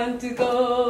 want to go.